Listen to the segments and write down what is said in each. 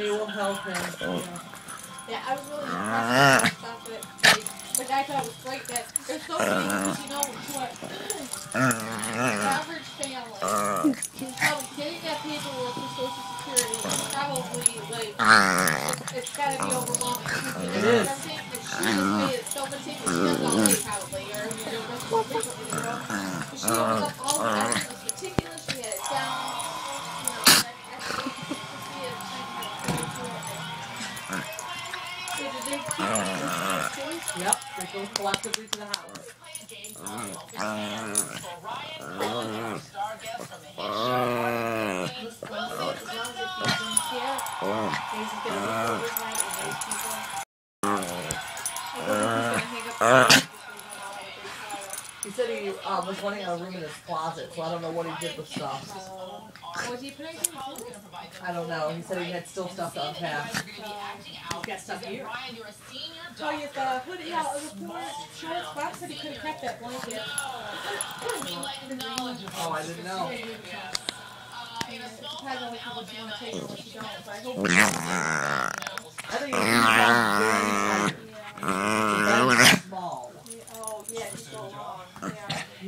They will help him. Yeah. Yeah, I was really impressed thought was great that there's so many you know, what average family is probably getting that paperwork for social security is probably like it's gotta be overwhelming. It is. I'm saying that she just made it so much easier. She doesn't know it probably or you know, that's so frequently, you know. But She opens up all the Yep, they go collectively to the house. As long as uh, was wanting a room in his closet, so I don't know what he did with stuff. pile. Oh, was he putting it in the closet? I don't know. He said he had still stuff to unpack. He's got stuff here. Tell you the hoodie, yeah, it was poor shorts. Bob said he could have kept that blanket. Oh, I didn't know. It depends on what you want to take and what you don't, but I hope. I think he's very Yeah. very small. Yeah, Oh, yeah, just go along,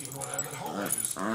even when I'm at home. I use.